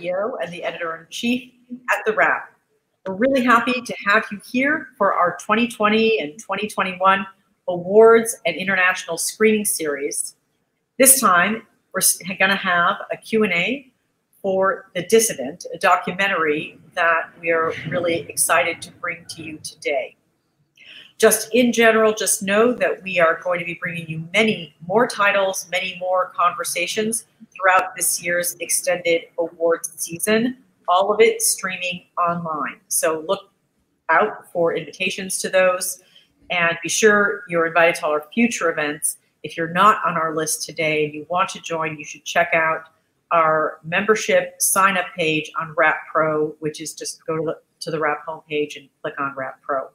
CEO and the editor-in-chief at The Wrap. We're really happy to have you here for our 2020 and 2021 awards and international screening series. This time, we're going to have a Q&A for The Dissident, a documentary that we are really excited to bring to you today. Just in general, just know that we are going to be bringing you many more titles, many more conversations throughout this year's extended awards season, all of it streaming online. So look out for invitations to those and be sure you're invited to all our future events. If you're not on our list today and you want to join, you should check out our membership sign up page on Wrap Pro, which is just go to the, to the Wrap homepage and click on Wrap Pro.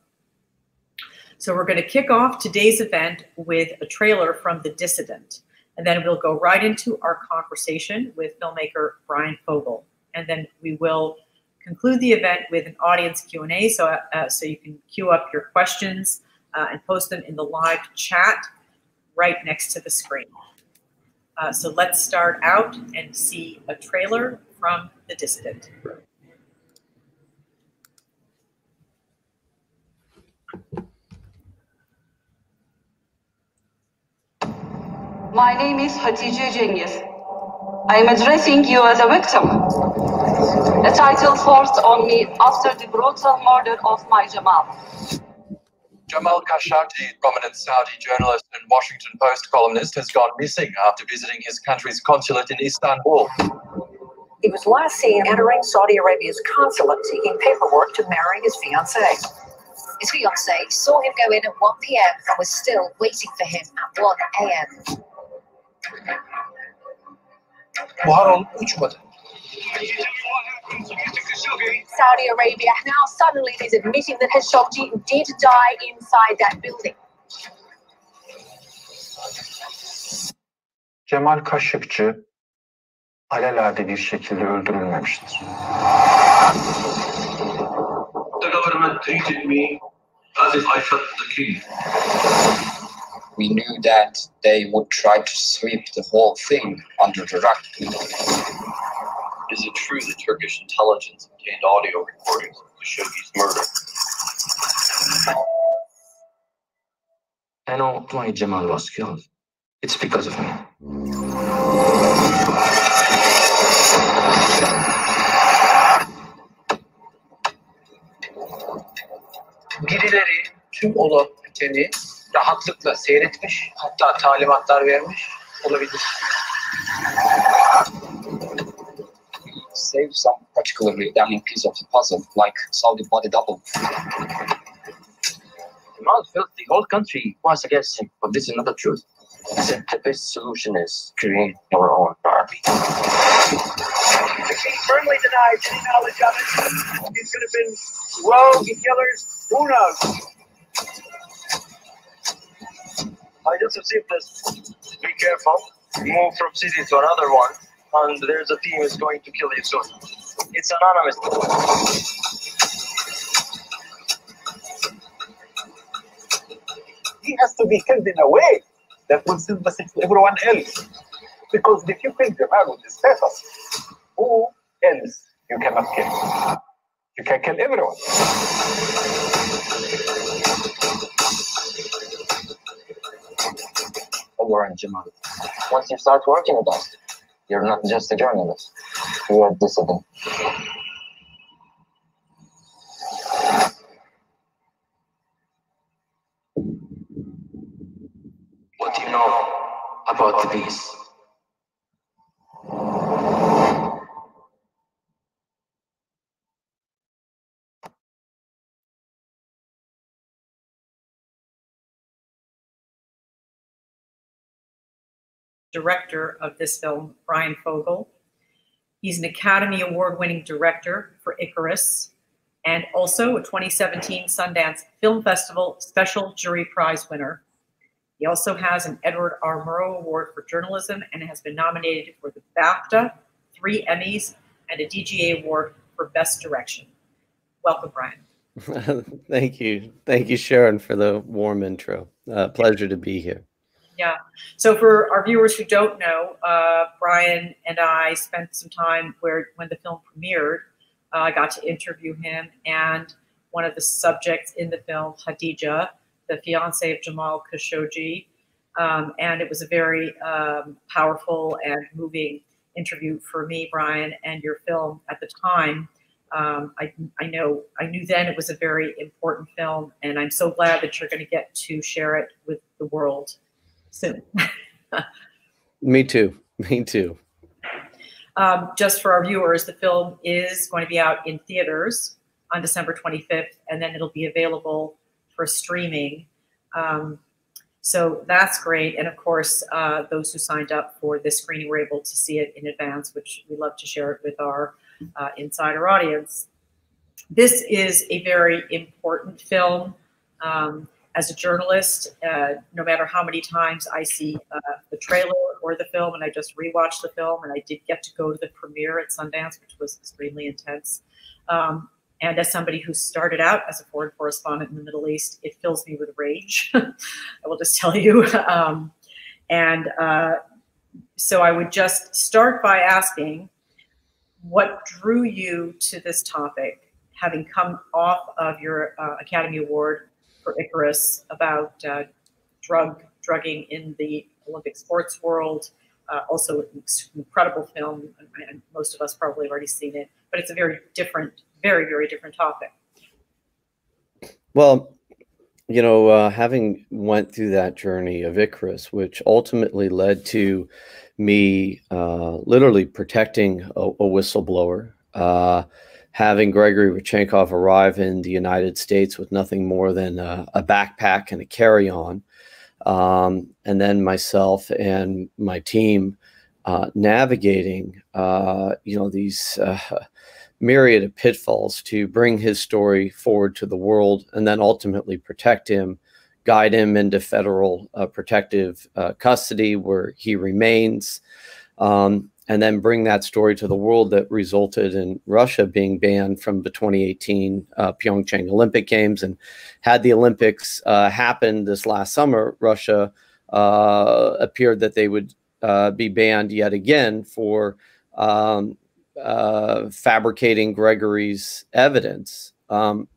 So we're going to kick off today's event with a trailer from The Dissident. And then we'll go right into our conversation with filmmaker Bryan Fogel. And then we will conclude the event with an audience Q&A so, uh, so you can queue up your questions uh, and post them in the live chat right next to the screen. Uh, so let's start out and see a trailer from The Dissident. My name is Hatice Cengiz. I am addressing you as a victim. A title forced on me after the brutal murder of my Jamal. Jamal Khashoggi, prominent Saudi journalist and Washington Post columnist, has gone missing after visiting his country's consulate in Istanbul. He was last seen entering Saudi Arabia's consulate seeking paperwork to marry his fiancée. His fiancée saw him go in at 1 p.m. and was still waiting for him at 1 a.m. Buhar olup uçmadı. Saudi Arabia now suddenly is admitting that Khashoggi did die inside that building. Cemal Kaşıkçı alelade bir şekilde öldürülmemiştir. The government treated me as if I shot the king. We knew that they would try to sweep the whole thing under the rug. Is it true that Turkish intelligence obtained audio recordings of Khashoggi's murder? I know why Jamal was killed. It's because of me. Birileri tüm olup biteni rahatlıkla seyretmiş, hatta talimatlar vermiş olabilir. Save some particularly damning piece of the puzzle, like Saudi body double. Jamal felt the whole country was against him, but this is not the truth. He said the best solution is create our own army. The king firmly denies any knowledge of it. These could have been rogue killers. Who knows? I just received this. Be careful. Move from city to another one, and there's a team is going to kill you soon. It's anonymous. He has to be killed in a way that will message to everyone else. Because if you kill Jamal with his status, who else you cannot kill? You can kill everyone. Edward and Once you start working with us, you're not just a journalist, you're a dissident. What do you know about the beast? Director of this film, Bryan Fogel. He's an Academy Award winning director for Icarus and also a 2017 Sundance Film Festival Special Jury Prize winner. He also has an Edward R. Murrow Award for Journalism and has been nominated for the BAFTA, three Emmys, and a DGA Award for Best Direction. Welcome, Bryan. Thank you. Thank you, Sharon, for the warm intro. Uh, pleasure to be here. Yeah. So for our viewers who don't know, uh, Bryan and I spent some time where when the film premiered, uh, I got to interview him, and one of the subjects in the film, Hatice, the fiance of Jamal Khashoggi, um, and it was a very um, powerful and moving interview for me, Bryan, and your film at the time. Um, I, I know I knew then it was a very important film, and I'm so glad that you're going to get to share it with the world soon. Me too. Me too. Um, just for our viewers, the film is going to be out in theaters on December 25th, and then it'll be available for streaming. Um, so that's great. And of course, uh, those who signed up for this screening were able to see it in advance, which we love to share it with our uh, insider audience. This is a very important film. Um, as a journalist, uh, no matter how many times I see uh, the trailer or the film, and I just rewatched the film, and I did get to go to the premiere at Sundance, which was extremely intense. Um, and as somebody who started out as a foreign correspondent in the Middle East, it fills me with rage. I will just tell you. Um, and uh, so I would just start by asking what drew you to this topic, having come off of your uh, Academy Award for Icarus about uh, drug drugging in the Olympic sports world. Uh, also, an incredible film, and most of us probably have already seen it. But it's a very different, very very different topic. Well, you know, uh, having went through that journey of Icarus, which ultimately led to me uh, literally protecting a, a whistleblower, uh, having Gregory Rodchenkov arrive in the United States with nothing more than a, a backpack and a carry-on, um, and then myself and my team uh, navigating, uh, you know, these uh, myriad of pitfalls to bring his story forward to the world, and then ultimately protect him, guide him into federal uh, protective uh, custody where he remains. Um, and then bring that story to the world that resulted in Russia being banned from the 2018 uh, Pyeongchang Olympic Games. And had the Olympics uh, happened this last summer, Russia uh, appeared that they would uh, be banned yet again for um, uh, fabricating Gregory's evidence. Um,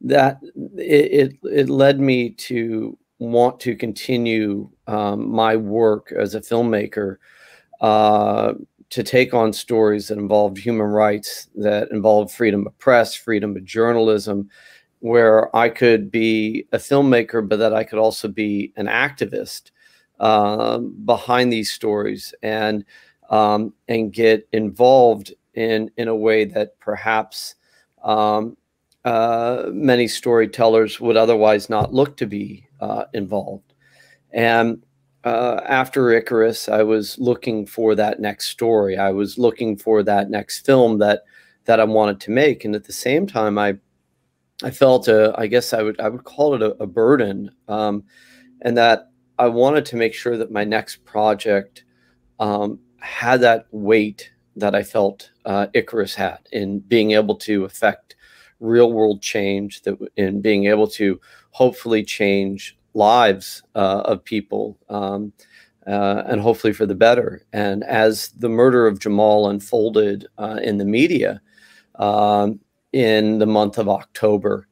that it, it, it led me to want to continue um, my work as a filmmaker uh, to take on stories that involved human rights, that involved freedom of press, freedom of journalism, where I could be a filmmaker, but that I could also be an activist uh, behind these stories and um, and get involved in in a way that perhaps um, uh, many storytellers would otherwise not look to be uh, involved. And uh, after Icarus, I was looking for that next story. I was looking for that next film that that I wanted to make, and at the same time, I I felt a, I guess I would I would call it a, a burden, um, and that I wanted to make sure that my next project um, had that weight that I felt uh, Icarus had in being able to affect real world change, that in being able to hopefully change lives uh, of people um, uh, and hopefully for the better. And as the murder of Jamal unfolded uh, in the media um, in the month of October,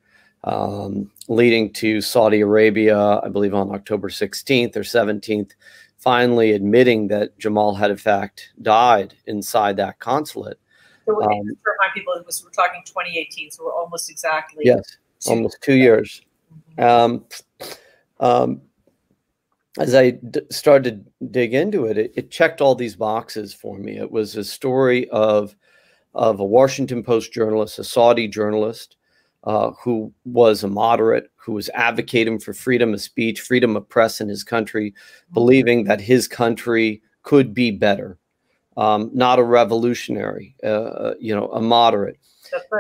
um, leading to Saudi Arabia, I believe on October 16th or 17th, finally admitting that Jamal had in fact died inside that consulate. So um, to remind people, it was, we're talking 2018, so we're almost exactly. Yes, two almost two years. Um, um, as I d- started to dig into it, it, it, checked all these boxes for me. It was a story of of a Washington Post journalist, a Saudi journalist, uh, who was a moderate, who was advocating for freedom of speech, freedom of press in his country, believing that his country could be better. Um, not a revolutionary, uh, uh you know, a moderate.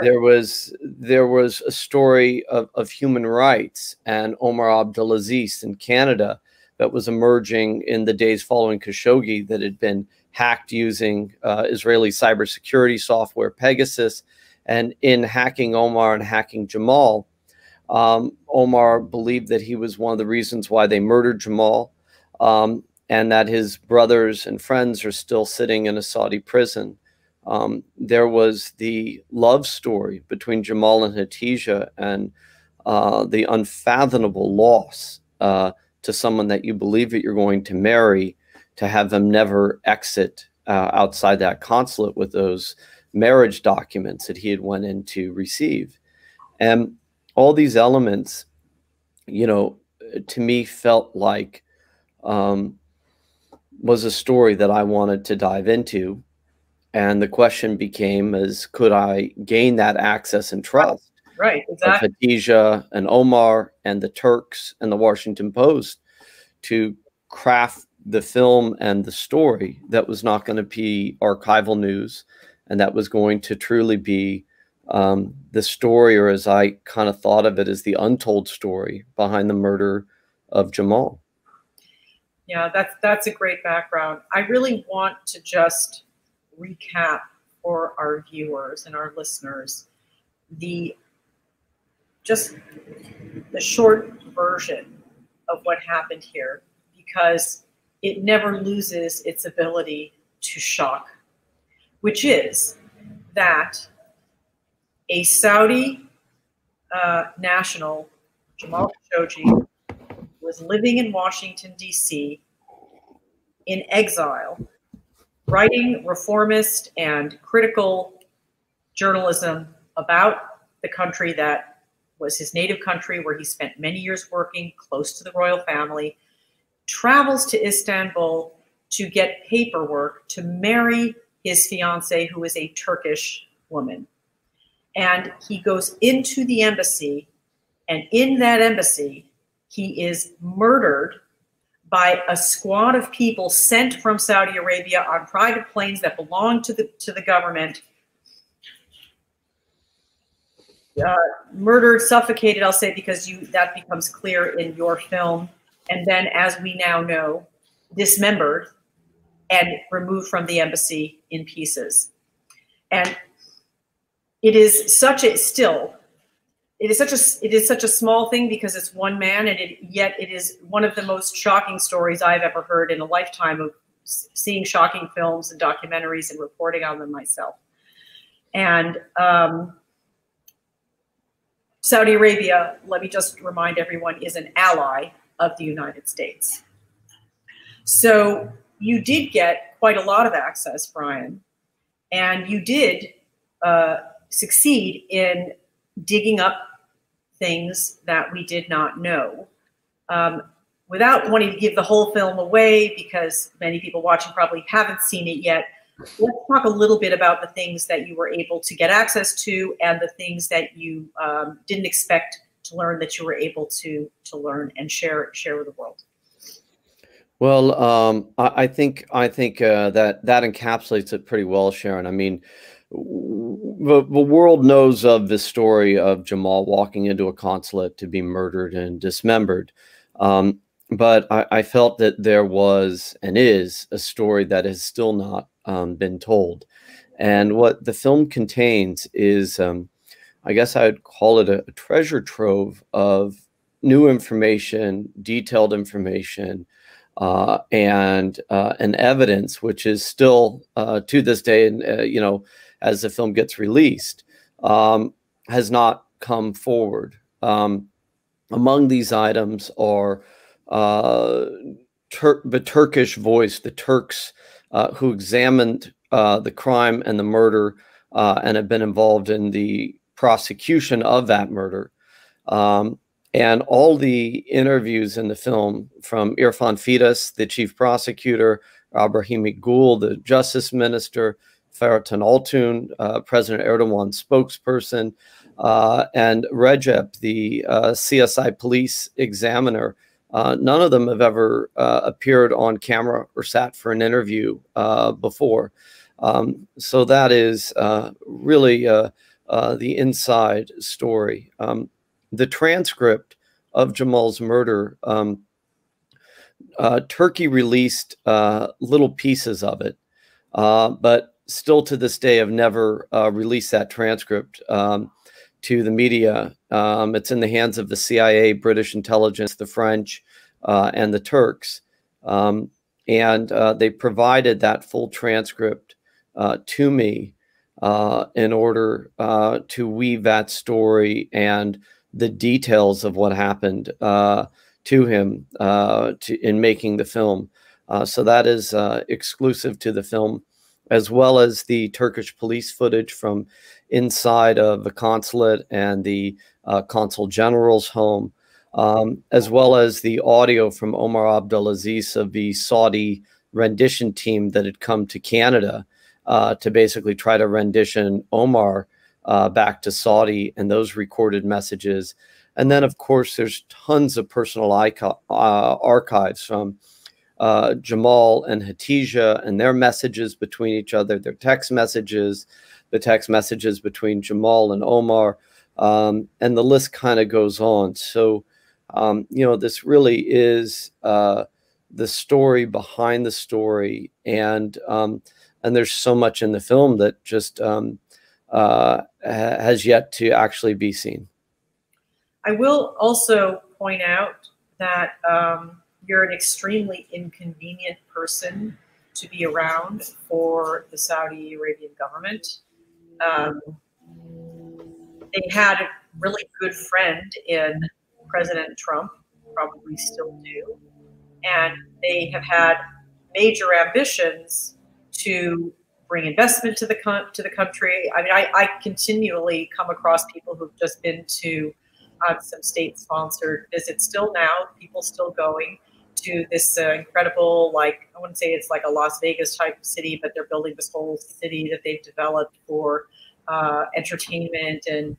There was there was a story of, of human rights and Omar Abdulaziz in Canada that was emerging in the days following Khashoggi that had been hacked using uh, Israeli cybersecurity software Pegasus, and in hacking Omar and hacking Jamal, Um, Omar believed that he was one of the reasons why they murdered Jamal, um, and that his brothers and friends are still sitting in a Saudi prison. Um, there was the love story between Jamal and Hatice, and uh, the unfathomable loss uh, to someone that you believe that you're going to marry to have them never exit uh, outside that consulate with those marriage documents that he had went in to receive. And all these elements you know to me felt like um, was a story that i wanted to dive into and the question became is could i gain that access and trust right exactly of Hatice and Omar and the Turks and the Washington Post to craft the film and the story that was not going to be archival news and that was going to truly be um, the story, or as I kind of thought of it, as the untold story behind the murder of Jamal. Yeah, that's that's a great background. I really want to just recap for our viewers and our listeners the just the short version of what happened here because it never loses its ability to shock, which is that a Saudi uh, national, Jamal Khashoggi, was living in Washington, D.C., in exile, writing reformist and critical journalism about the country that was his native country, where he spent many years working close to the royal family, travels to Istanbul to get paperwork to marry his fiancee, who is a Turkish woman. And he goes into the embassy, and in that embassy, he is murdered by a squad of people sent from Saudi Arabia on private planes that belong to the to the government. Uh, murdered, suffocated. I'll say because you that becomes clear in your film and then, as we now know, dismembered and removed from the embassy in pieces. And it is such a still, it is such a it is such a small thing because it's one man, and it, yet it is one of the most shocking stories I've ever heard in a lifetime of seeing shocking films and documentaries and reporting on them myself. And um, Saudi Arabia, let me just remind everyone, is an ally of the United States. So you did get quite a lot of access, Bryan, and you did uh, succeed in digging up things that we did not know. Um, without wanting to give the whole film away, because many people watching probably haven't seen it yet, let's talk a little bit about the things that you were able to get access to and the things that you um, didn't expect to learn that you were able to to learn and share share with the world? Well, um, I, I, think I think uh, that that encapsulates it pretty well, Sharon. I mean, the, the world knows of the story of Jamal walking into a consulate to be murdered and dismembered. Um, but I, I, felt that there was and is a story that has still not um, been told. And what the film contains is um, I guess I'd call it a, a treasure trove of new information, detailed information, uh, and uh, and evidence, which is still uh, to this day, and uh, you know, as the film gets released, um, has not come forward. Um, among these items are uh, Tur the Turkish voice, the Turks uh, who examined the crime and the murder and have been involved in the prosecution of that murder. Um, and all the interviews in the film from Irfan Fidan, the chief prosecutor, Abrahimi Gul, the justice minister, Fahrettin Altun, uh, President Erdogan's spokesperson, uh, and Recep, the uh, CSI police examiner. Uh, none of them have ever uh, appeared on camera or sat for an interview uh, before. Um, so that is really the inside story. Um, the transcript of Jamal's murder, um, Turkey released little pieces of it, uh, but still to this day have never uh, released that transcript. Um, to the media. Um, it's in the hands of the CIA, British intelligence, the French, uh, and the Turks. Um, and uh, they provided that full transcript uh, to me uh, in order uh, to weave that story and the details of what happened to him to, in making the film. so that is exclusive to the film as well as the Turkish police footage from inside of the consulate and the uh, consul general's home, um, as well as the audio from Omar Abdulaziz of the Saudi rendition team that had come to Canada uh, to basically try to rendition Omar uh, back to Saudi and those recorded messages. And then, of course, there's tons of personal uh, archives from uh, Jamal and Hatice and their messages between each other, their text messages, the text messages between Jamal and Omar, um, and the list kind of goes on. So, um, you know, this really is uh, the story behind the story, and um, and there's so much in the film that just um, uh, ha has yet to actually be seen. I will also point out that um, you're an extremely inconvenient person to be around for the Saudi Arabian government. Um, they had a really good friend in President Trump, probably still do, and they have had major ambitions to bring investment to the to the country. I mean, I, I continually come across people who've just been to um, some state-sponsored visits. Still now, people still going to this uh, incredible, like, I wouldn't say it's like a Las Vegas type city, but they're building this whole city that they've developed for uh, entertainment. And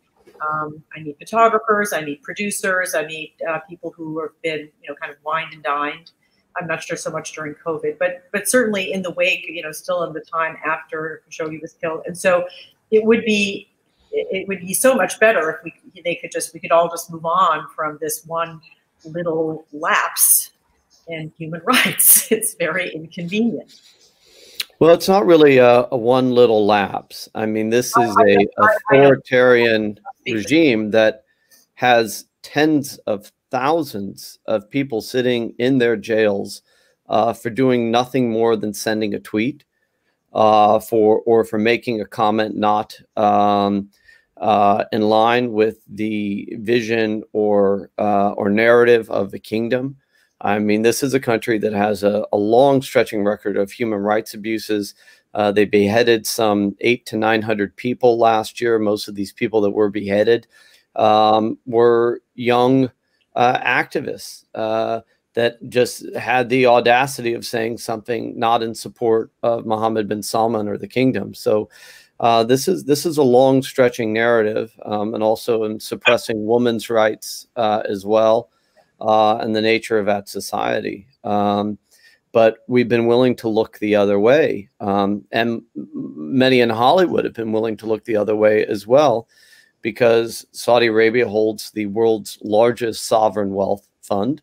um, I need photographers, I need producers, I need uh, people who have been, you know, kind of wined and dined. I'm not sure so much during COVID, but but certainly in the wake, you know, still in the time after Khashoggi was killed. And so it would be it would be so much better if we they could just we could all just move on from this one little lapse and human rights. It's very inconvenient. Well, it's not really a, a one little lapse. I mean, this is a authoritarian regime that has tens of thousands of people sitting in their jails uh, for doing nothing more than sending a tweet uh, for or for making a comment not um, uh, in line with the vision or uh, or narrative of the kingdom. I mean, this is a country that has a, a long stretching record of human rights abuses. Uh, they beheaded some eight to 900 people last year. Most of these people that were beheaded um, were young uh, activists uh, that just had the audacity of saying something not in support of Mohammed bin Salman or the kingdom. So uh, this is this is a long stretching narrative, um, and also in suppressing women's rights uh, as well uh, and the nature of that society. Um, but we've been willing to look the other way. Um, and many in Hollywood have been willing to look the other way as well, because Saudi Arabia holds the world's largest sovereign wealth fund.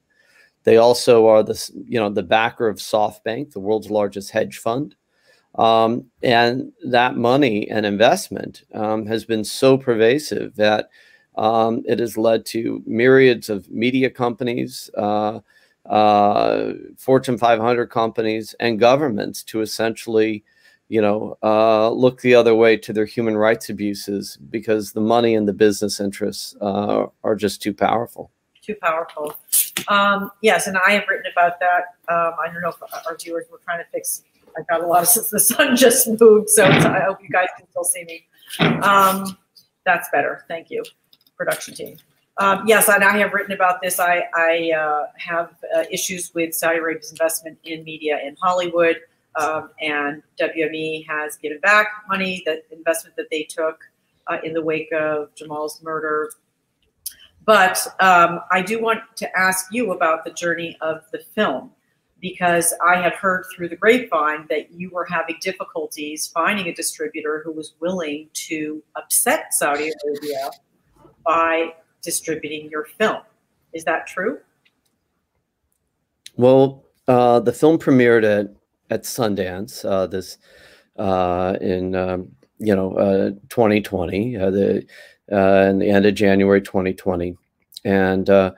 They also are the, you know, the backer of SoftBank, the world's largest hedge fund. Um, and that money and investment um, has been so pervasive that um, it has led to myriads of media companies, uh, uh, Fortune 500 companies, and governments to essentially, you know, uh, look the other way to their human rights abuses because the money and the business interests uh, are just too powerful. Too powerful. Um, yes, and I have written about that. Um, I don't know if our viewers were trying to fix. I've got a lot of since the sun just moved, so I hope you guys can still see me. Um, that's better. Thank you production team. Um, yes, and I have written about this. I, I uh, have uh, issues with Saudi Arabia's investment in media in Hollywood, um, and WME has given back money, the investment that they took uh, in the wake of Jamal's murder. But um, I do want to ask you about the journey of the film, because I had heard through the grapevine that you were having difficulties finding a distributor who was willing to upset Saudi Arabia by distributing your film. Is that true? Well, uh, the film premiered at at Sundance uh, this uh, in um, you know, uh, 2020, uh, the uh, in the end of January 2020, and uh,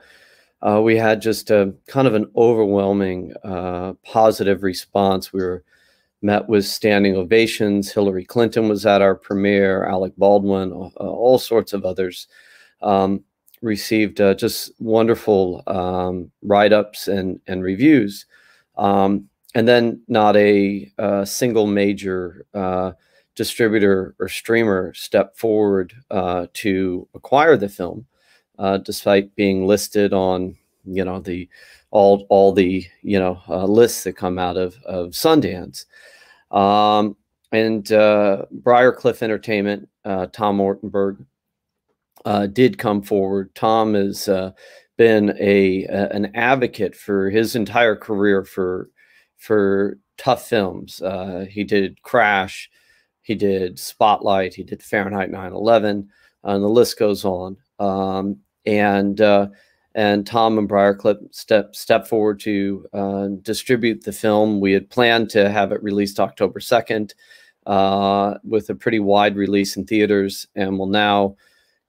uh, we had just a kind of an overwhelming uh, positive response. We were met with standing ovations. Hillary Clinton was at our premiere, Alec Baldwin, uh, all sorts of others. Um, received uh, just wonderful um, write-ups and, and reviews. Um, and then not a, a single major uh, distributor or streamer stepped forward uh, to acquire the film, uh, despite being listed on, you know, the all all the you know uh, lists that come out of of Sundance. Um, and uh, Briarcliff Entertainment, uh, Tom Ortenberg, uh, did come forward. Tom has uh, been a, a, an advocate for his entire career for for tough films. Uh, he did Crash, he did Spotlight, he did Fahrenheit 9/11, and the list goes on. Um, and uh, and Tom and Briarcliff step step forward to uh, distribute the film. We had planned to have it released October second, uh, with a pretty wide release in theaters, and will now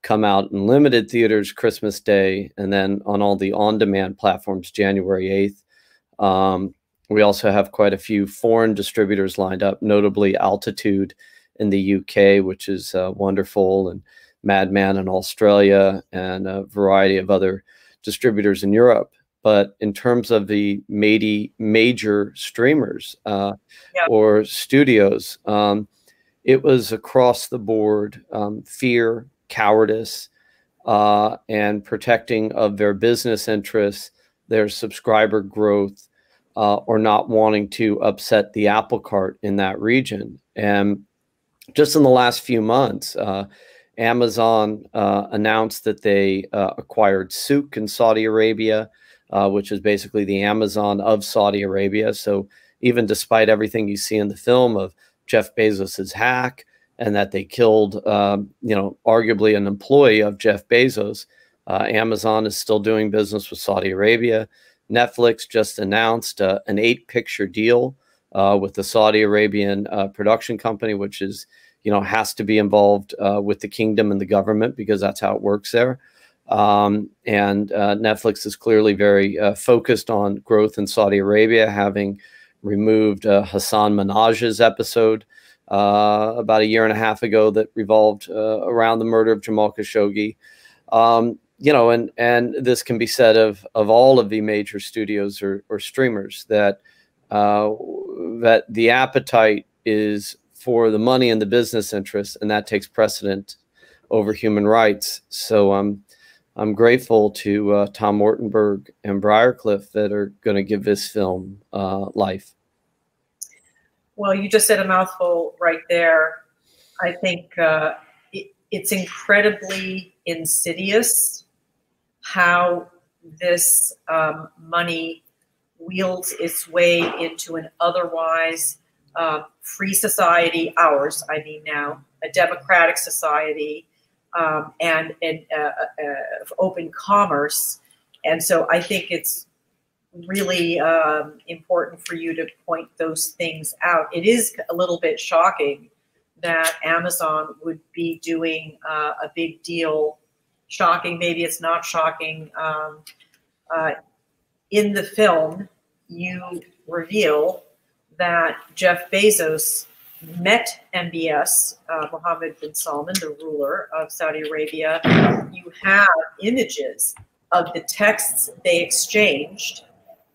come out in limited theaters Christmas Day, and then on all the on-demand platforms January eighth. Um, we also have quite a few foreign distributors lined up, notably Altitude in the UK, which is uh, wonderful, and Madman in Australia, and a variety of other distributors in Europe. But in terms of the major, major streamers uh, yeah. or studios, um, it was across the board um, fear, cowardice, uh, and protecting of their business interests, their subscriber growth, uh, or not wanting to upset the apple cart in that region. And just in the last few months, uh, Amazon uh, announced that they uh, acquired Souq in Saudi Arabia, uh, which is basically the Amazon of Saudi Arabia. So even despite everything you see in the film of Jeff Bezos's hack and that they killed, um, you know, arguably an employee of Jeff Bezos, uh, Amazon is still doing business with Saudi Arabia. Netflix just announced uh, an eight-picture deal uh, with the Saudi Arabian production company, which is you know, has to be involved uh, with the kingdom and the government because that's how it works there. Um, and uh, Netflix is clearly very uh, focused on growth in Saudi Arabia, having removed uh, Hasan Minhaj's episode uh, about a year and a half ago that revolved uh, around the murder of Jamal Khashoggi. Um, you know, and and this can be said of of all of the major studios or, or streamers that that the appetite is for the money and the business interests, and that takes precedent over human rights. So um, I'm grateful to uh, Tom Ortenberg and Briarcliff that are going to give this film uh, life. Well, you just said a mouthful right there. I think uh, it, it's incredibly insidious how this um, money wields its way into an otherwise uh, free society, ours, I mean now, a democratic society, um, and, and uh, uh, open commerce. And so I think it's really um, important for you to point those things out. It is a little bit shocking that Amazon would be doing uh, a big deal. Shocking, maybe it's not shocking. Um, uh, in the film, you reveal that Jeff Bezos met MBS, uh, Mohammed bin Salman, the ruler of Saudi Arabia. You have images of the texts they exchanged.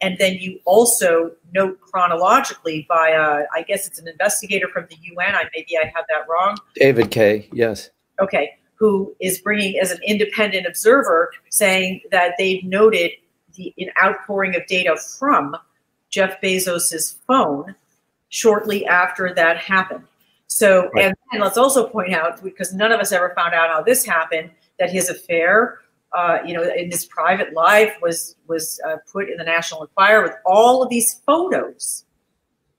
And then you also note chronologically by, a, I guess it's an investigator from the UN. I maybe I have that wrong. David Kaye, Yes. Okay, who is bringing as an independent observer, saying that they've noted the an outpouring of data from Jeff Bezos's phone shortly after that happened. So, right. and, and, let's also point out, because none of us ever found out how this happened, that his affair, uh, you know, in his private life was was uh, put in the National Enquirer with all of these photos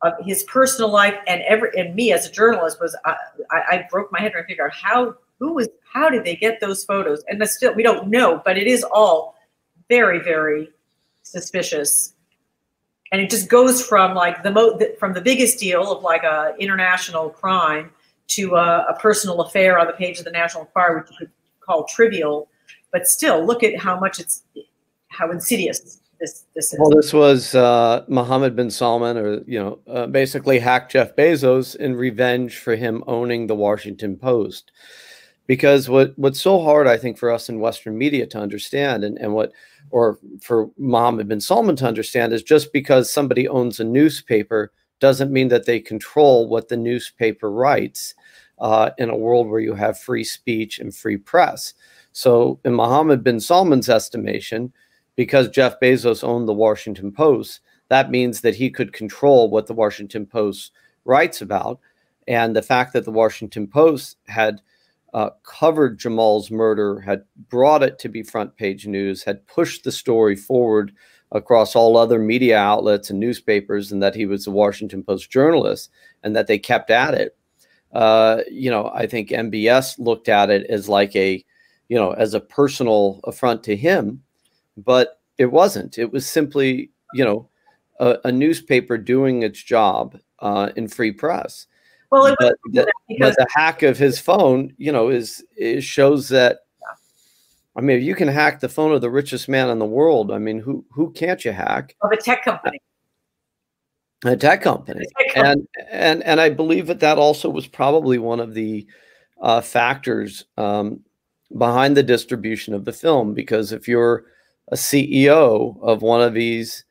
of his personal life, and every and me as a journalist was uh, I, I broke my head trying to figure out how who was how did they get those photos, and still we don't know, but it is all very very suspicious. And it just goes from like the mo from the biggest deal of like a international crime to a, a personal affair on the page of the National Enquirer, which you could call trivial, but still look at how much it's how insidious this this is. Well, this was uh, Mohammed bin Salman, or you know, uh, basically hacked Jeff Bezos in revenge for him owning the Washington Post. Because what what's so hard, I think, for us in Western media to understand, and, and what, or for Mohammed bin Salman to understand, is just because somebody owns a newspaper doesn't mean that they control what the newspaper writes uh, in a world where you have free speech and free press. So, in Mohammed bin Salman's estimation, because Jeff Bezos owned the Washington Post, that means that he could control what the Washington Post writes about. And the fact that the Washington Post had uh, covered Jamal's murder, had brought it to be front page news, had pushed the story forward across all other media outlets and newspapers, and that he was a Washington Post journalist, and that they kept at it. Uh, you know, I think MBS looked at it as like a, you know, as a personal affront to him but it wasn't. It was simply, you know, a, a newspaper doing its job uh, in free press. Well, it but, was the, because but the hack of his phone, you know, is, it shows that. I mean, if you can hack the phone of the richest man in the world, I mean, who who can't you hack? of a tech company. a tech company tech company. and and and i believe that that also was probably one of the uh, factors um, behind the distribution of the film because if you're a ceo of one of these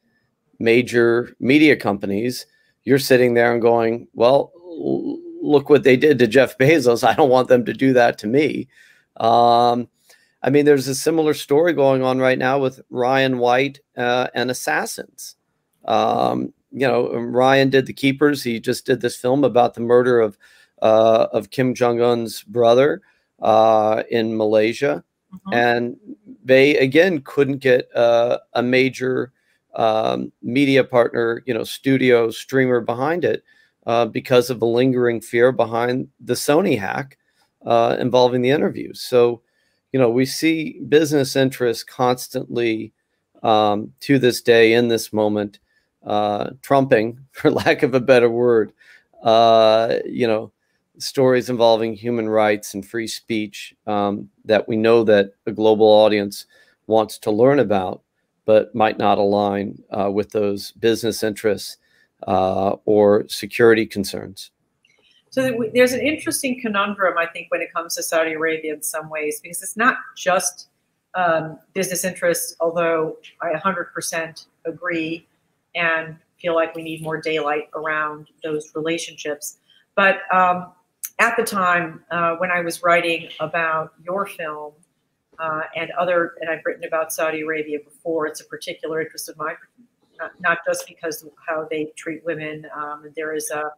major media companies you're sitting there and going well look what they did to jeff bezos. I don't want them to do that to me. Um, i mean there's a similar story going on right now with ryan white uh, and assassins. Um, you know, Ryan did the Keepers. He just did this film about the murder of uh, of Kim Jong Un's brother uh, in Malaysia, and they again couldn't get uh, a major um, media partner, you know, studio streamer behind it uh, because of the lingering fear behind the Sony hack uh, involving the interviews. So, you know, we see business interests constantly um, to this day in this moment uh, trumping, for lack of a better word, uh, you know, stories involving human rights and free speech um, that we know that a global audience wants to learn about, but might not align uh, with those business interests uh, or security concerns. So there's an interesting conundrum, I think, when it comes to Saudi Arabia in some ways, because it's not just um, business interests, although I 100% agree and feel like we need more daylight around those relationships. But um, at the time uh, when I was writing about your film uh, and other, and I've written about Saudi Arabia before, it's a particular interest of mine, not, not just because of how they treat women. Um, there is a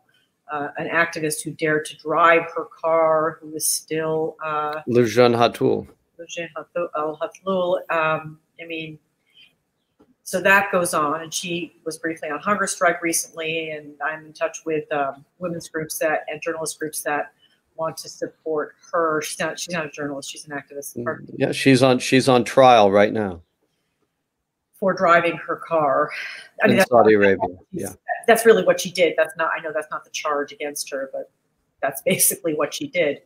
uh, an activist who dared to drive her car, who is still uh, Loujain Hathloul. Loujain Al Hathloul. Um, I mean, so that goes on, and she was briefly on hunger strike recently, and I'm in touch with um, women's groups that and journalist groups that want to support her. She's not she's not a journalist; she's an activist mm, Yeah, she's on she's on trial right now for driving her car. I mean, in that's, Saudi Arabia. Yeah. that's really what she did. That's not I know that's not the charge against her, but that's basically what she did,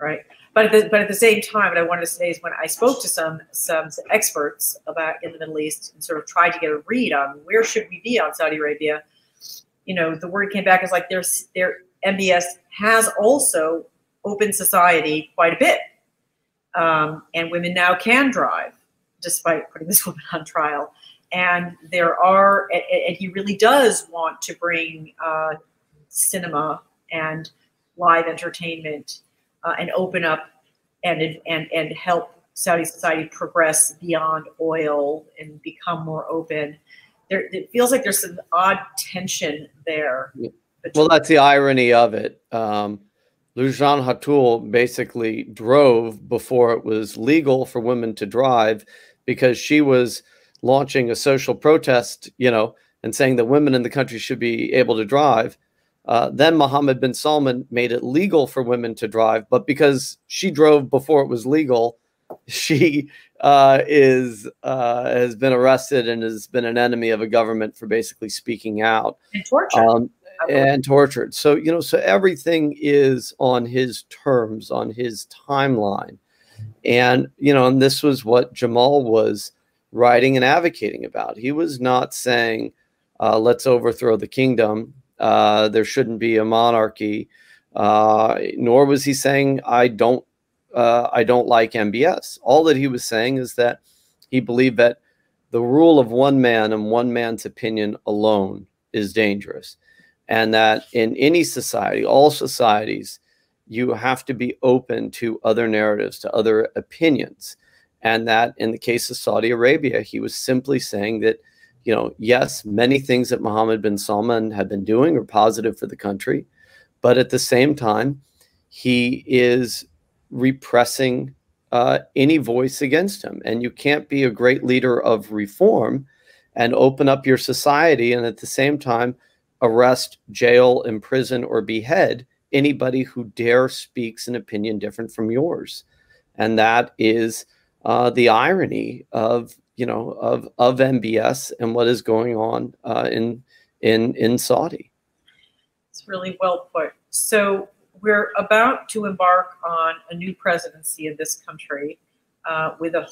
right? But at the, but at the same time, what I wanted to say is when I spoke to some some experts about in the Middle East and sort of tried to get a read on where should we be on Saudi Arabia, you know, the word came back as like there's there MBS has also opened society quite a bit, um, and women now can drive despite putting this woman on trial. And there are, and, and he really does want to bring uh, cinema and live entertainment uh, and open up and and and help Saudi society progress beyond oil and become more open. There, it feels like there's some odd tension there. Well, that's the irony of it. Um, Loujain Hathloul basically drove before it was legal for women to drive because she was launching a social protest, you know, and saying that women in the country should be able to drive. Uh, then Mohammed bin Salman made it legal for women to drive, but because she drove before it was legal, she uh, is uh, has been arrested and has been an enemy of a government for basically speaking out. And torture. Um, and tortured. So you know, so everything is on his terms, on his timeline, and you know, and this was what Jamal was writing and advocating about. He was not saying, uh, "Let's overthrow the kingdom." Uh, there shouldn't be a monarchy. Uh, nor was he saying, "I don't, uh, I don't like MBS." All that he was saying is that he believed that the rule of one man and one man's opinion alone is dangerous, and that in any society, all societies, you have to be open to other narratives, to other opinions, and that in the case of Saudi Arabia, he was simply saying that you know, yes, many things that Mohammed bin Salman had been doing are positive for the country, but at the same time, he is repressing uh, any voice against him. And you can't be a great leader of reform and open up your society and at the same time arrest, jail, imprison, or behead anybody who dare speaks an opinion different from yours. And that is uh, the irony of you know of of MBS and what is going on uh, in in in Saudi. It's really well put. So we're about to embark on a new presidency in this country uh, with a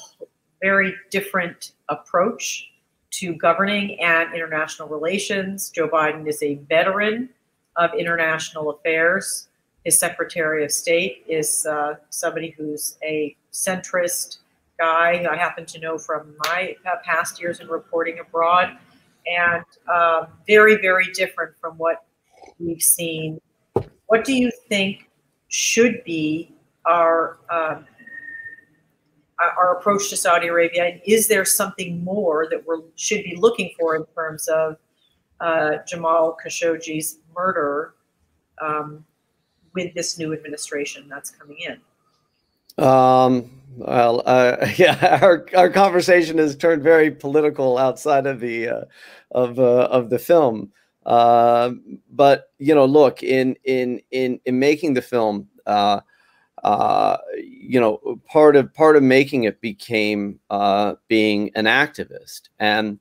very different approach to governing and international relations. Joe Biden is a veteran of international affairs. His Secretary of State is uh, somebody who's a centrist guy I happen to know from my uh, past years in reporting abroad, and um, very, very different from what we've seen. What do you think should be our um, our approach to Saudi Arabia, and is there something more that we should be looking for in terms of uh, Jamal Khashoggi's murder um, with this new administration that's coming in? Um, well, uh, yeah, our our conversation has turned very political outside of the uh, of uh, of the film. Uh, but you know, look in in in in making the film, uh, you know, part of part of making it became uh, being an activist. And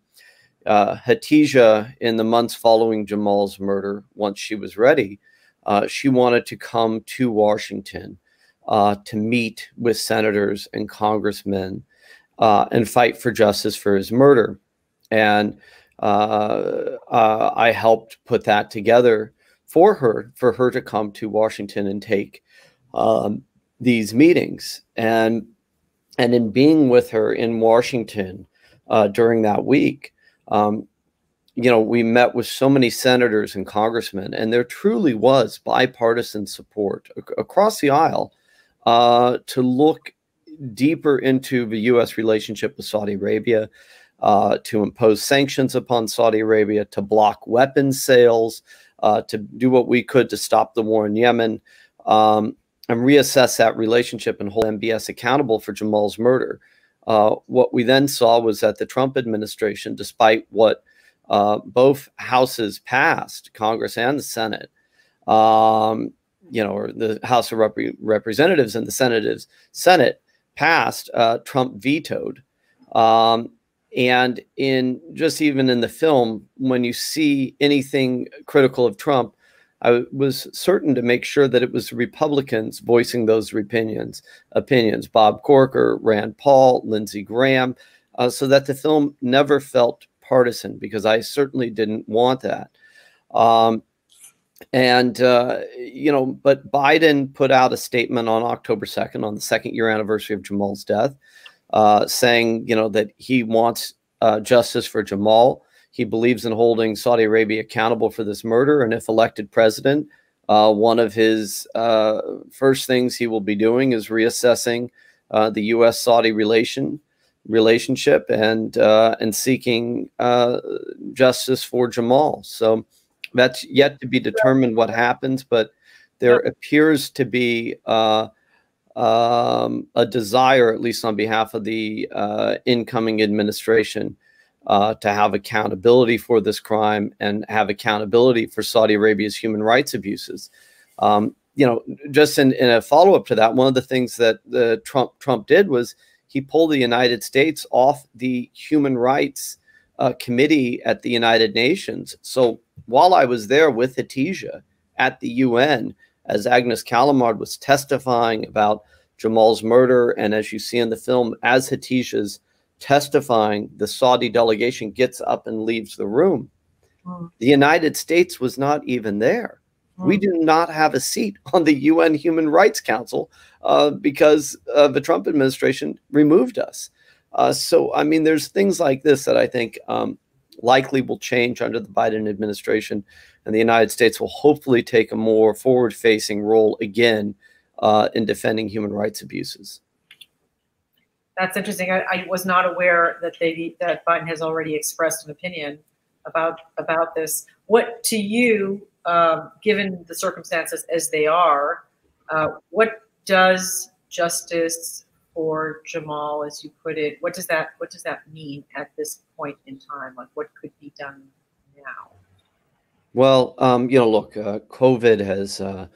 uh, Hatice, in the months following Jamal's murder, once she was ready, uh, she wanted to come to Washington uh, to meet with senators and congressmen uh, and fight for justice for his murder. And uh, I helped put that together for her, for her to come to Washington and take um, these meetings. And and in being with her in Washington uh, during that week, um, you know, we met with so many senators and congressmen, and there truly was bipartisan support ac- across the aisle uh, to look deeper into the U.S. relationship with Saudi Arabia, uh, to impose sanctions upon Saudi Arabia, to block weapons sales, uh, to do what we could to stop the war in Yemen, um, and reassess that relationship and hold MBS accountable for Jamal's murder. Uh, what we then saw was that the Trump administration, despite what uh, both houses passed, Congress and the Senate, um, you know, or the House of Rep- Representatives and the Senate Senate passed, uh, Trump vetoed. Um, and in just even in the film, when you see anything critical of Trump, I was certain to make sure that it was Republicans voicing those opinions. Opinions: Bob Corker, Rand Paul, Lindsey Graham, uh, so that the film never felt partisan because I certainly didn't want that. Um, and uh, you know, but Biden put out a statement on October second, on the second year anniversary of Jamal's death, uh, saying you know that he wants uh, justice for Jamal. He believes in holding Saudi Arabia accountable for this murder, and if elected president, uh, one of his uh, first things he will be doing is reassessing uh, the U.S.-Saudi relation relationship and and seeking justice for Jamal. So that's yet to be determined what happens, but there appears to be uh, um, a desire, at least on behalf of the uh, incoming administration, uh, to have accountability for this crime and have accountability for Saudi Arabia's human rights abuses. Um, you know, just in, in a follow up to that, one of the things that the Trump Trump did was he pulled the United States off the human rights uh, committee at the United Nations. So while I was there with Hatice at the UN, as Agnes Callamard was testifying about Jamal's murder, and as you see in the film, as Hatice's testifying, the Saudi delegation gets up and leaves the room. Mm. The United States was not even there. Mm. We do not have a seat on the UN Human Rights Council uh, because uh, the Trump administration removed us. Uh, so, I mean, there's things like this that I think um, likely will change under the Biden administration, and the United States will hopefully take a more forward facing role again uh, in defending human rights abuses. That's interesting. I, I, was not aware that they that Biden has already expressed an opinion about about this. What to you, um, given the circumstances as they are, uh, what does justice for Jamal, as you put it, what does that what does that mean at this point in time? Like, what could be done now? Well, um, you know, look, uh, COVID has uh,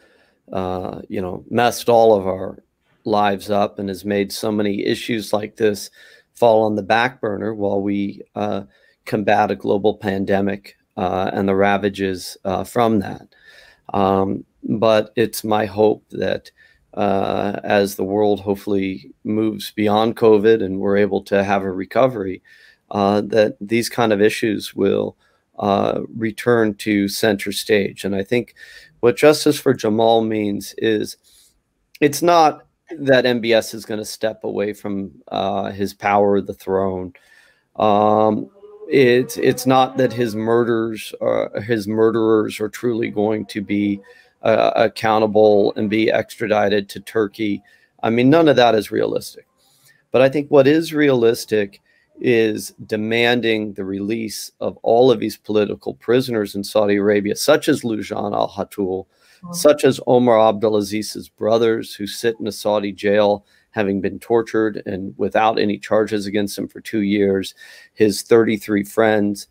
uh, you know messed all of our lives up and has made so many issues like this fall on the back burner while we uh, combat a global pandemic uh, and the ravages uh, from that. Um, but it's my hope that uh, as the world hopefully moves beyond COVID and we're able to have a recovery, uh, that these kind of issues will uh, return to center stage. And I think what justice for Jamal means is it's not that MBS is going to step away from uh, his power of the throne. Um, it's it's not that his murders, uh, his murderers, are truly going to be uh, accountable and be extradited to Turkey. I mean, none of that is realistic. But I think what is realistic is demanding the release of all of these political prisoners in Saudi Arabia, such as Loujain al Hathloul, mm-hmm. Such as Omar Abdulaziz's brothers, who sit in a Saudi jail having been tortured and without any charges against him for two years, his 33 friends,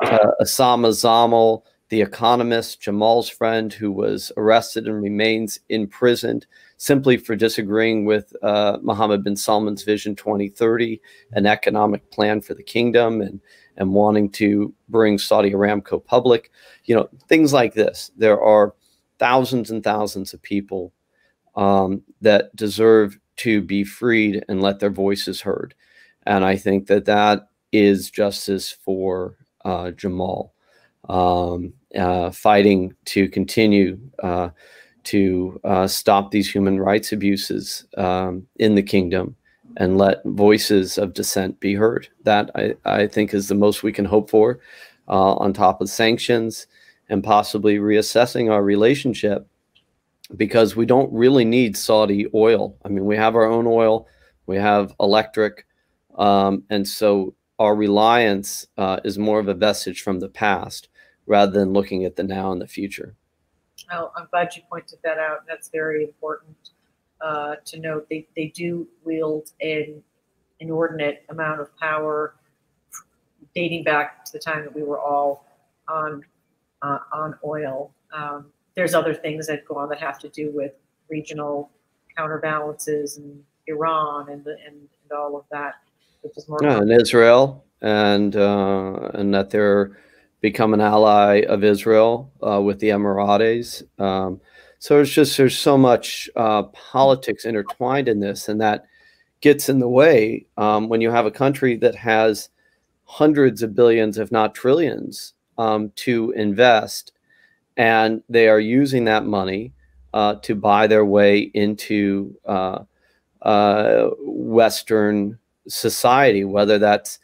uh, Osama Zamal, the economist, Jamal's friend, who was arrested and remains imprisoned simply for disagreeing with uh, Mohammed bin Salman's Vision 2030, an economic plan for the kingdom, and and wanting to bring Saudi Aramco public. You know, things like this. There are thousands and thousands of people um, that deserve to be freed and let their voices heard. And I think that that is justice for uh, Jamal um, uh, fighting to continue uh, to uh, stop these human rights abuses um, in the kingdom and let voices of dissent be heard. That I, I think is the most we can hope for, uh, on top of sanctions and possibly reassessing our relationship because we don't really need Saudi oil. I mean, we have our own oil, we have electric, um, and so our reliance uh, is more of a vestige from the past rather than looking at the now and the future. Oh, I'm glad you pointed that out. That's very important uh, to note. They, they do wield an inordinate amount of power dating back to the time that we were all on uh, on oil. Um, there's other things that go on that have to do with regional counterbalances and Iran and the, and, and all of that, which is more. Yeah, and Israel, and uh, and that they're become an ally of Israel uh, with the Emirates. Um, so it's just there's so much uh, politics intertwined in this, and that gets in the way um, when you have a country that has hundreds of billions, if not trillions, um, to invest, and they are using that money uh, to buy their way into uh, uh, Western society, whether that's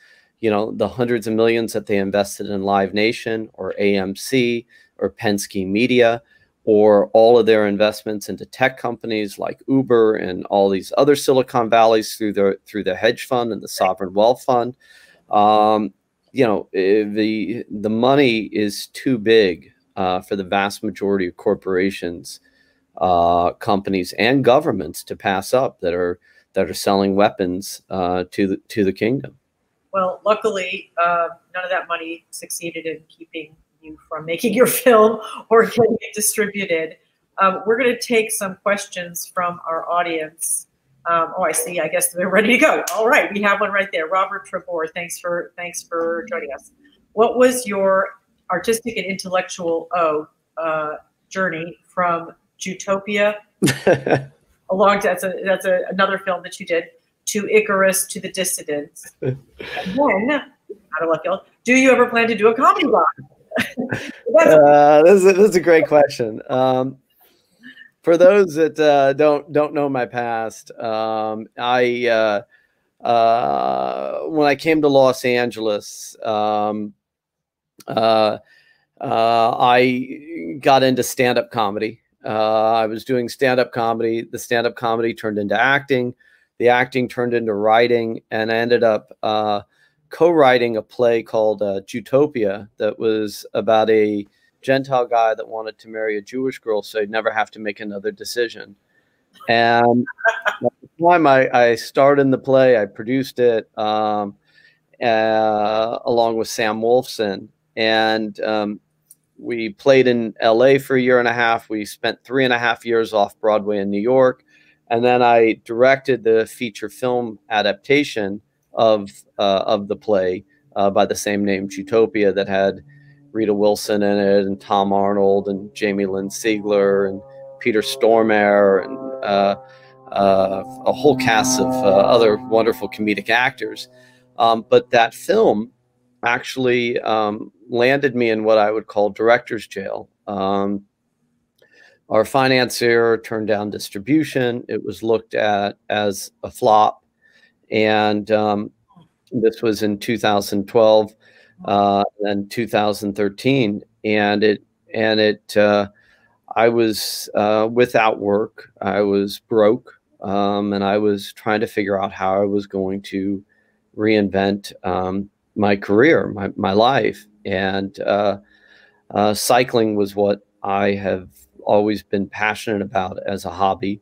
you know, the hundreds of millions that they invested in Live Nation or AMC or Penske Media or all of their investments into tech companies like Uber and all these other Silicon Valleys through the through the hedge fund and the sovereign wealth fund. Um, you know, eh, the the money is too big uh, for the vast majority of corporations, uh, companies, and governments to pass up that are that are selling weapons uh, to the to the kingdom. Well, luckily, uh, none of that money succeeded in keeping you from making your film or getting it distributed. Um, we're going to take some questions from our audience. Um, oh, I see. I guess they're ready to go. All right, we have one right there. Robert Trebor, thanks for thanks for joining us. What was your artistic and intellectual oh uh, journey from Jewtopia along to, that's a that's a, another film that you did to Icarus to the Dissidents. and then out of left field, do you ever plan to do a comedy uh, this, is a, this is a great question. Um, for those that uh, don't don't know my past, um, I uh, uh, when I came to Los Angeles, um, uh, uh, I got into stand up comedy. Uh, I was doing stand up comedy. The stand up comedy turned into acting. The acting turned into writing, and I ended up co-writing a play called Jewtopia that was about a Gentile guy that wanted to marry a Jewish girl so he'd never have to make another decision. And at the time I, I starred in the play, I produced it um, uh, along with Sam Wolfson. And um, we played in LA for a year and a half. We spent three and a half years off Broadway in New York. And then I directed the feature film adaptation of, uh, of the play uh, by the same name, Jewtopia, that had Rita Wilson in it, and Tom Arnold, and Jamie Lynn Sigler, and Peter Stormare, and uh, uh, a whole cast of uh, other wonderful comedic actors. Um, but that film actually um, landed me in what I would call director's jail. Um, our financier turned down distribution. It was looked at as a flop. And um, this was in 2012 uh, and 2013, and it and it uh, I was uh, without work. I was broke, um, and I was trying to figure out how I was going to reinvent um, my career, my my life, and uh, uh, cycling was what I have always been passionate about as a hobby.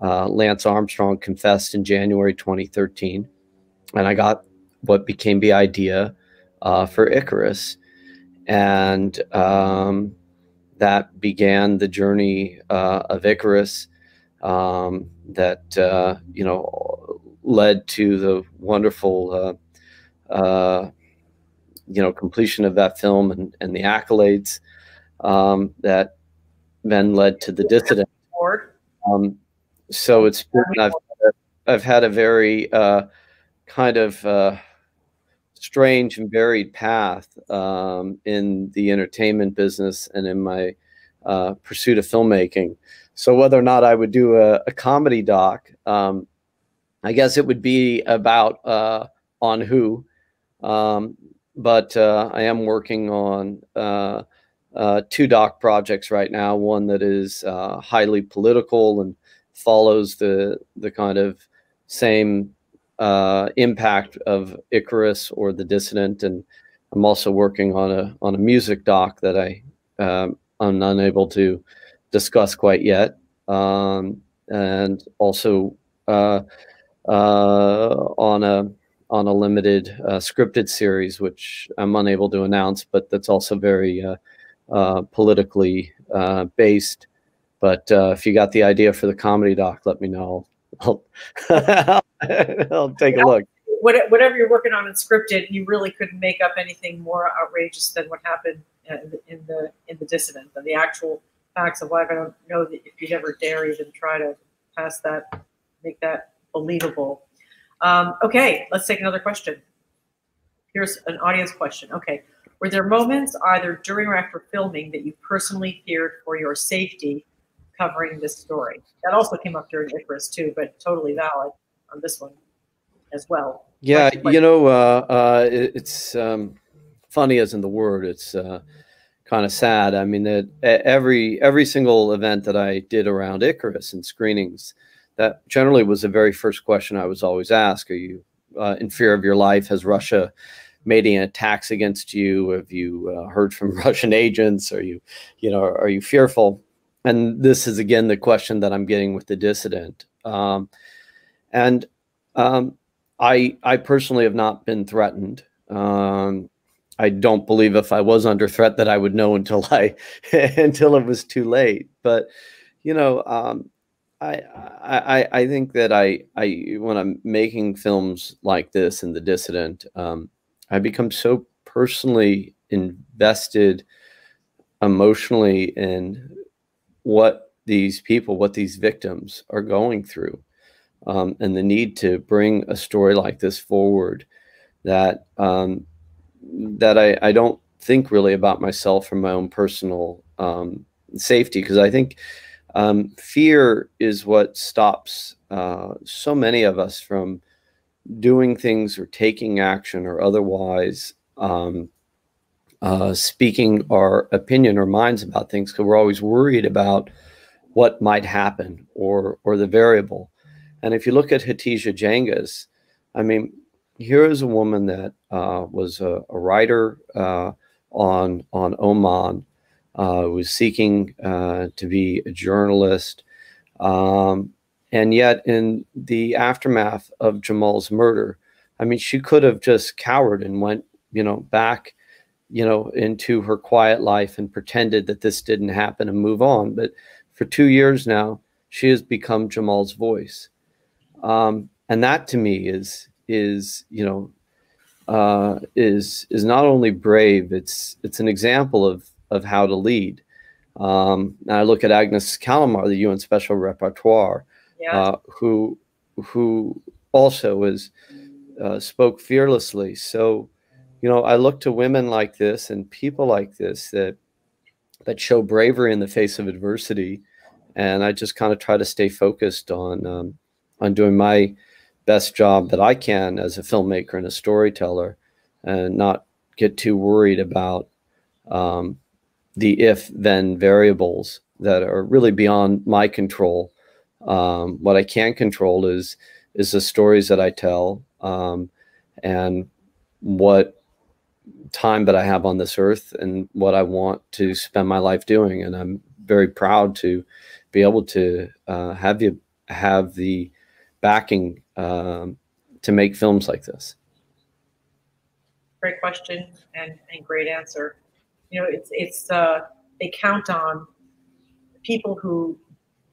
Uh, Lance Armstrong confessed in January 2013, and I got what became the idea uh, for Icarus. And um, that began the journey uh, of Icarus um, that, uh, you know, led to the wonderful, uh, uh, you know, completion of that film and, and the accolades um, that then led to the dissident. Um, so it's been, I've, I've had a very uh, kind of strange and varied path um, in the entertainment business and in my uh, pursuit of filmmaking. So whether or not I would do a, a comedy doc, um, I guess it would be about uh, on who. Um, but uh, I am working on uh, uh, two doc projects right now. One that is uh, highly political and follows the the kind of same uh, impact of Icarus or the Dissident, and I'm also working on a on a music doc that I um, I'm unable to discuss quite yet, um, and also uh, uh, on a on a limited uh, scripted series, which I'm unable to announce, but that's also very uh, uh, politically based. But if you got the idea for the comedy doc, let me know. I'll, I'll take a look. Whatever you're working on in scripted, you really couldn't make up anything more outrageous than what happened in the in the, in the dissident. And the actual facts of life, I don't know that if you'd ever dare even try to pass that, make that believable. Um, okay, let's take another question. Here's an audience question. Okay, were there moments either during or after filming that you personally feared for your safety covering this story. That also came up during Icarus too, but totally valid on this one as well. Yeah, you know, uh, uh, it, it's um, funny as in the word. It's uh, kind of sad. I mean, that every every single event that I did around Icarus and screenings, that generally was the very first question I was always asked: Are you uh, in fear of your life? Has Russia made any attacks against you? Have you uh, heard from Russian agents? Are you, you know, are you fearful? And this is again the question that I'm getting with the dissident. Um, and um, I, I personally have not been threatened. Um, I don't believe if I was under threat that I would know until I until it was too late. But you know, um, I, I I think that I I when I'm making films like this and The Dissident, um, I become so personally invested emotionally in what these people, what these victims are going through, um, and the need to bring a story like this forward that um, that I, I don't think really about myself from my own personal um, safety because I think um, fear is what stops uh, so many of us from doing things or taking action or otherwise um, uh, speaking our opinion or minds about things because we're always worried about what might happen or or the variable. And if you look at Hatice Cengiz, I mean, here is a woman that uh, was a, a writer uh, on on Oman, uh, was seeking uh, to be a journalist, um, and yet in the aftermath of Jamal's murder, I mean, she could have just cowered and went, you know, back, you know, into her quiet life and pretended that this didn't happen and move on. But for two years now, she has become Jamal's voice, um, and that to me is is you know uh, is is not only brave. It's it's an example of of how to lead. Um, I look at Agnes Callamard, the UN Special Rapporteur, Yeah. uh, who who also was uh, spoke fearlessly. So, you know, I look to women like this and people like this that that show bravery in the face of adversity, and I just kind of try to stay focused on um, on doing my best job that I can as a filmmaker and a storyteller, and not get too worried about um, the if then variables that are really beyond my control. Um, what I can control is is the stories that I tell um, and what time that I have on this earth and what I want to spend my life doing. And I'm very proud to be able to uh, have you have the backing um, to make films like this. Great question and, and great answer. You know, it's it's uh, they count on people who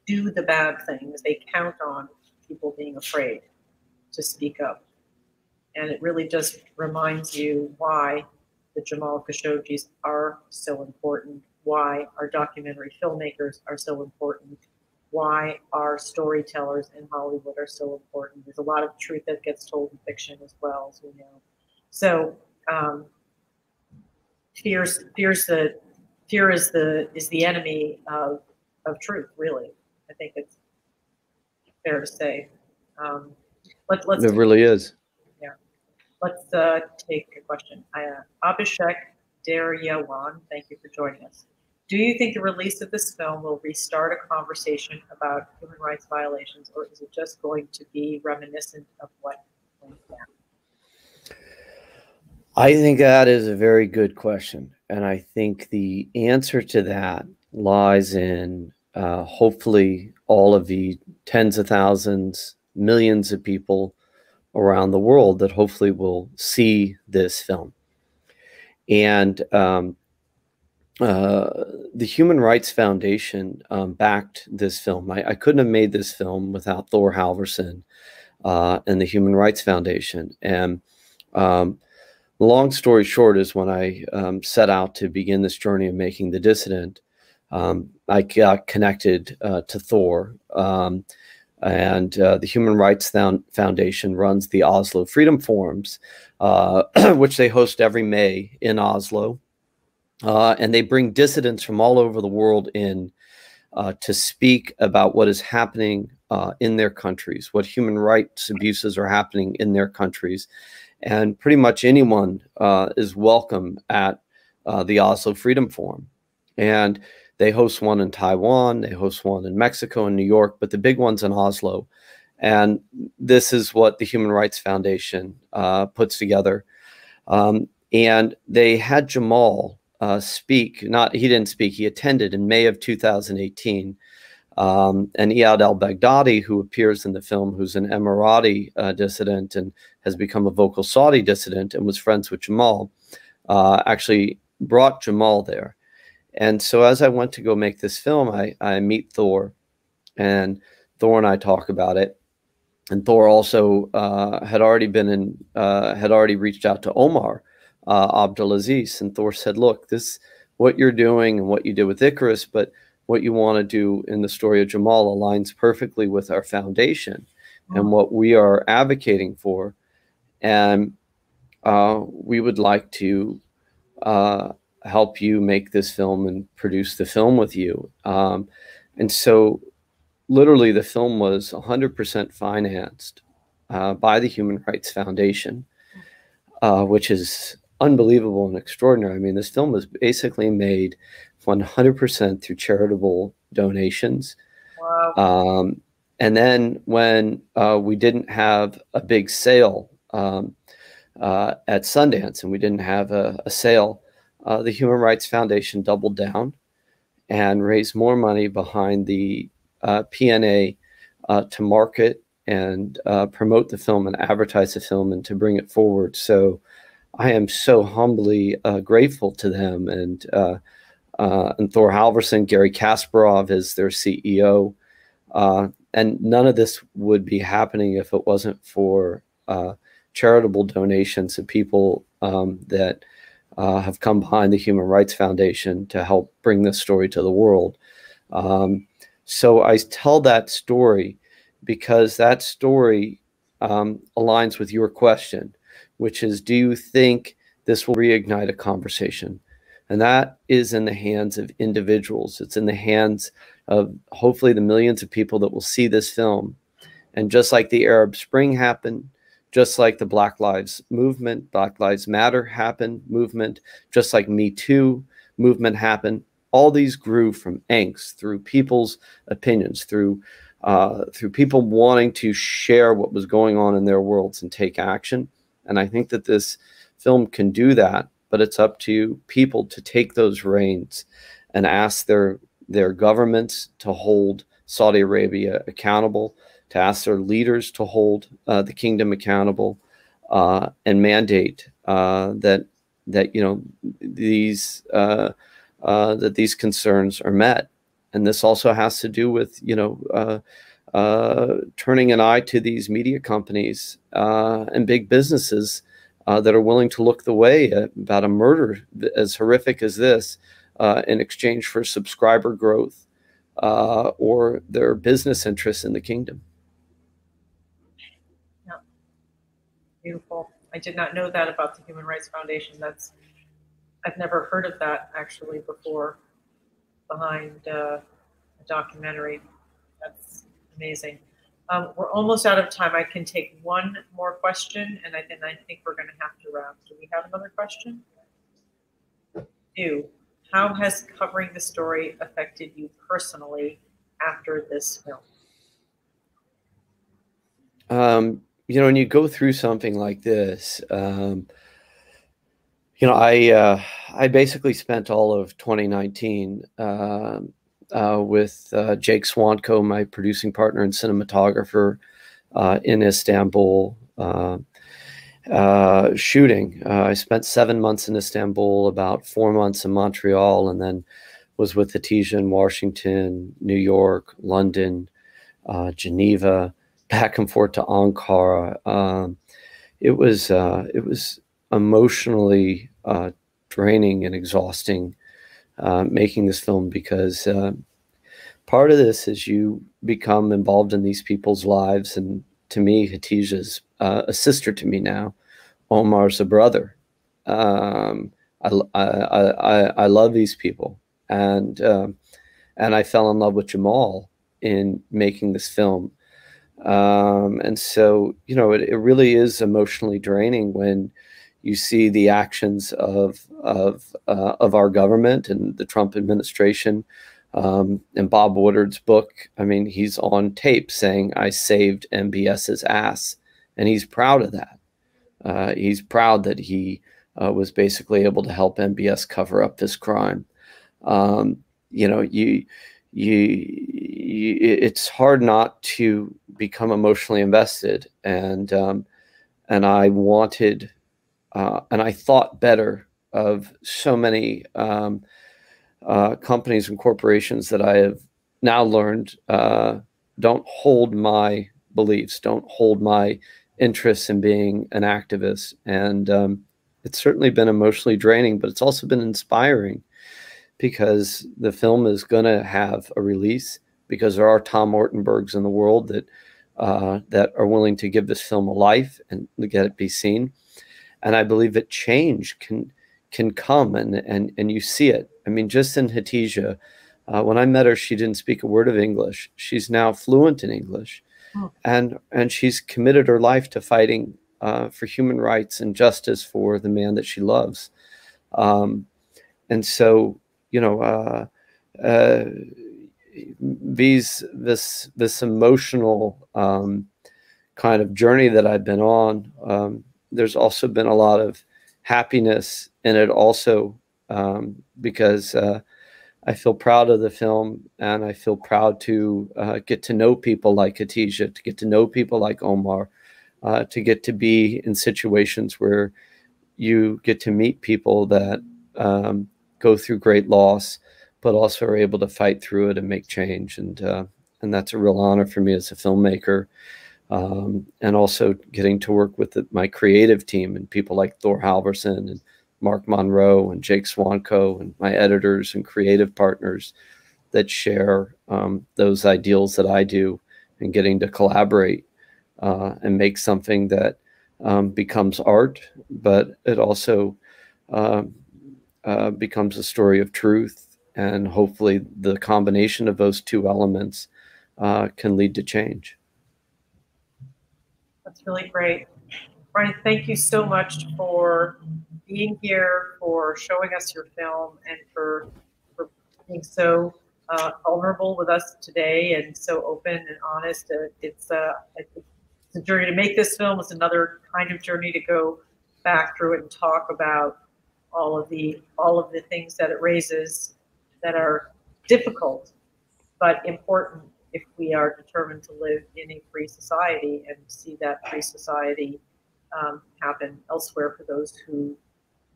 do the bad things. They count on people being afraid to speak up, and it really just reminds you why the Jamal Khashoggis are so important. Why our documentary filmmakers are so important. Why our storytellers in Hollywood are so important. There's a lot of truth that gets told in fiction as well, as we know. So um, fears fears the fear is the is the enemy of of truth. Really, I think it's fair to say. Um, let, let's It really is. Let's uh, take a question. Uh, Abhishek Daryawan, thank you for joining us. Do you think the release of this film will restart a conversation about human rights violations, or is it just going to be reminiscent of what went down? I think that is a very good question. And I think the answer to that lies in uh, hopefully all of the tens of thousands, millions of people around the world that hopefully will see this film. And um, uh, the Human Rights Foundation um, backed this film. I, I couldn't have made this film without Thor Halvorssen uh, and the Human Rights Foundation. And um, long story short is when I um, set out to begin this journey of making The Dissident, um, I got connected uh, to Thor. And uh, the Human Rights Foundation runs the Oslo Freedom Forums, uh, which they host every May in Oslo. Uh, and they bring dissidents from all over the world in uh, to speak about what is happening uh, in their countries, what human rights abuses are happening in their countries. And pretty much anyone uh, is welcome at the Oslo Freedom Forum. And they host one in Taiwan, they host one in Mexico and New York, but the big one's in Oslo. And this is what the Human Rights Foundation uh, puts together. Um, and they had Jamal uh, speak. Not he didn't speak. He attended in May of 2018. Um, and Iyad al Baghdadi, who appears in the film, who's an Emirati uh, dissident and has become a vocal Saudi dissident and was friends with Jamal, uh, actually brought Jamal there. And so as I went to go make this film, I, I meet Thor, and Thor and I talk about it, and Thor also uh, had already been in, uh, had already reached out to Omar uh, Abdulaziz, and Thor said, "Look, this what you're doing and what you did with Icarus, but what you want to do in the story of Jamal aligns perfectly with our foundation and what we are advocating for, and uh, we would like to." Help you make this film and produce the film with you. Um, and so literally the film was 100% financed uh, by the Human Rights Foundation, uh, which is unbelievable and extraordinary. I mean, this film was basically made 100% through charitable donations. Wow. Um, and then when uh, we didn't have a big sale um, uh, at Sundance and we didn't have a, a sale, uh, the Human Rights Foundation doubled down and raised more money behind the uh, P&A uh, to market and uh, promote the film and advertise the film and to bring it forward. So I am so humbly uh, grateful to them and and Thor Halvorssen, Garry Kasparov is their CEO, and none of this would be happening if it wasn't for charitable donations of people um, that uh, have come behind the Human Rights Foundation to help bring this story to the world. Um, so I tell that story because that story um, aligns with your question, which is do you think this will reignite a conversation? And that is in the hands of individuals. It's in the hands of hopefully the millions of people that will see this film. And just like the Arab Spring happened, just like the Black Lives Movement, Black Lives Matter happened movement, just like Me Too movement happened. All these grew from angst through people's opinions, through uh, through people wanting to share what was going on in their worlds and take action. And I think that this film can do that, but it's up to people to take those reins and ask their their governments to hold Saudi Arabia accountable to ask their leaders to hold uh, the kingdom accountable uh, and mandate uh, that that you know these uh, uh, that these concerns are met. And this also has to do with you know uh, turning an eye to these media companies and big businesses that are willing to look the way about a murder as horrific as this in exchange for subscriber growth. Or their business interests in the kingdom. Beautiful. I did not know that about the Human Rights Foundation. That's I've never heard of that actually before behind uh, a documentary. That's amazing. Um, we're almost out of time. I can take one more question, and I, I think we're going to have to wrap. Do we have another question? Do. How has covering the story affected you personally after this film? Um, you know, when you go through something like this, um, you know, I uh, I basically spent all of 2019 uh, uh, with uh, Jake Swantko, my producing partner and cinematographer, uh, in Istanbul. Uh, shooting. I spent seven months in Istanbul, about four months in Montreal, and then was with Hatice in Washington, New York, London, Geneva, back and forth to Ankara. Um, it was uh, it was emotionally uh, draining and exhausting uh, making this film because uh, part of this is you become involved in these people's lives, and to me, Hatice's uh, a sister to me now. Omar's a brother. Um, I, I, I, I love these people, and um, and I fell in love with Jamal in making this film um, and so, you know, it, it really is emotionally draining when you see the actions of of uh, of our government and the Trump administration. Um, and Bob Woodward's book, I mean, he's on tape saying, "I saved MBS's ass," and he's proud of that. Uh, he's proud that he uh, was basically able to help MBS cover up this crime. Um, you know, you you, you, it's hard not to become emotionally invested and um, and I wanted uh, and I thought better of so many um, uh, companies and corporations that I have now learned uh, don't hold my beliefs, don't hold my interests in being an activist. And um, it's certainly been emotionally draining, but it's also been inspiring because the film is going to have a release because there are Tom Ortenbergs in the world that uh, that are willing to give this film a life and get it be seen. And I believe that change can can come and and and you see it. I mean, just in Hatice, uh, when I met her, she didn't speak a word of English. She's now fluent in English, oh. and and she's committed her life to fighting uh, for human rights and justice for the man that she loves. Um, and so, you know, uh, uh, these this this emotional um, kind of journey that I've been on. Um, there's also been a lot of happiness in it, also um, because uh, I feel proud of the film and I feel proud to uh, get to know people like Hatice, to get to know people like Omar, uh, to get to be in situations where you get to meet people that um, go through great loss, but also are able to fight through it and make change. And uh, and that's a real honor for me as a filmmaker. Um, and also getting to work with the, my creative team and people like Thor Halvorssen and Mark Monroe and Jake Swantko and my editors and creative partners that share um, those ideals that I do and getting to collaborate uh, and make something that um, becomes art, but it also uh, becomes a story of truth. And hopefully, the combination of those two elements uh, can lead to change. That's really great. Bryan, thank you so much for being here, for showing us your film, and for, for being so uh, vulnerable with us today and so open and honest. Uh, it's, uh, it's a journey to make this film. It's another kind of journey to go back through it and talk about all of the all of the things that it raises that are difficult but important if we are determined to live in a free society and see that free society um, happen elsewhere for those who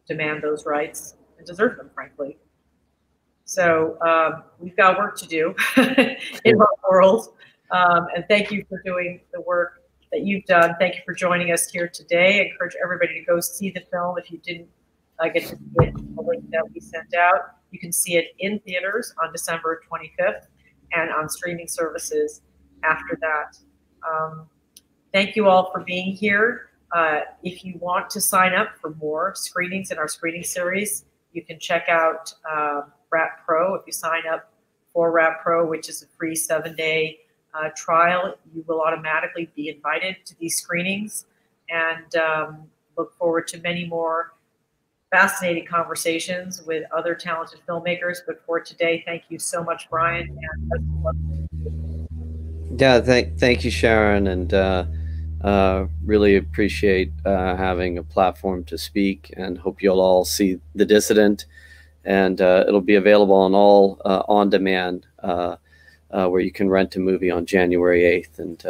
demand those rights and deserve them, frankly. So um, we've got work to do in our world. Um, and thank you for doing the work that you've done. Thank you for joining us here today. I encourage everybody to go see the film if you didn't uh, get to see it the link that we sent out. You can see it in theaters on December 25th and on streaming services after that. Um, thank you all for being here. Uh, if you want to sign up for more screenings in our screening series, you can check out uh, Wrap Pro. If you sign up for Wrap Pro, which is a free seven day uh, trial, you will automatically be invited to these screenings and um, look forward to many more fascinating conversations with other talented filmmakers. But for today, thank you so much, Bryan. yeah, thank, thank you, Sharon. And uh, uh, really appreciate uh, having a platform to speak and hope you'll all see The Dissident. And uh, it'll be available on all uh, on demand uh, where you can rent a movie on January 8th. And